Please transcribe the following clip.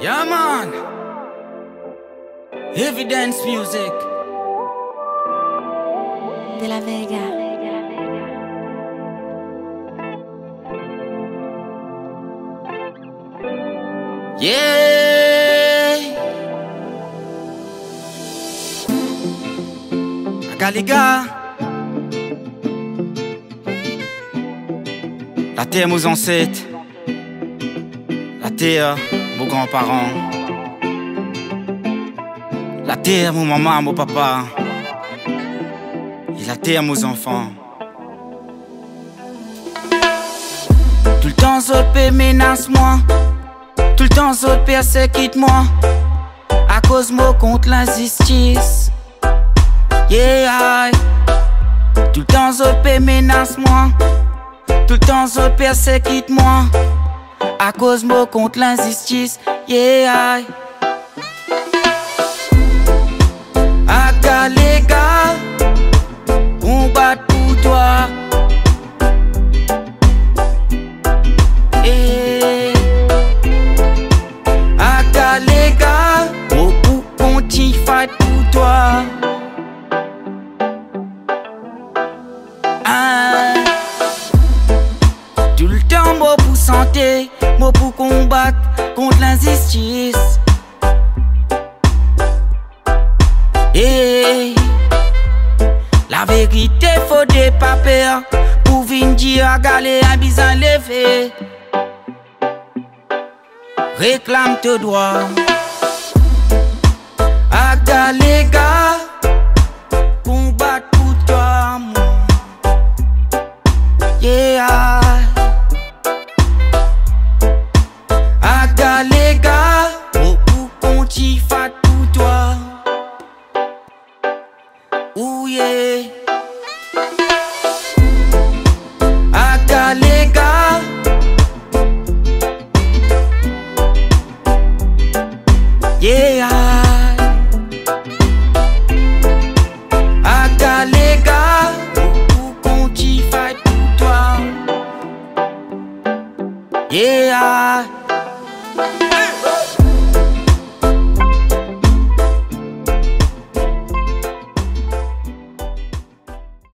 Yeah, man. Evidence music. De la Vega. Yeah. Akaliga. La terre, aux ancêtres. La terre, grands-parents. La terre, mon maman, mon papa. Et la terre, mes enfants. Tout le temps, Zolpé menace-moi. Tout le temps, Zolpé persécute-moi. À cause moi contre l'injustice. Yeah, Tout le temps, Zolpé menace-moi. Tout le temps, Zolpé persécute-moi. A koz mbo kont l'insistis Yeah Ak ta legal On bat pou toa eh. hey. Ak ta legal Mbo pou konti fat pou toa moi pour combattre contre l'injustice. Eh, La vérité faut des peur Pour venir à galer un bizarre levé Réclame tes droits yeah. A calega. Yeah. A calega. o t'y faille. Yeah.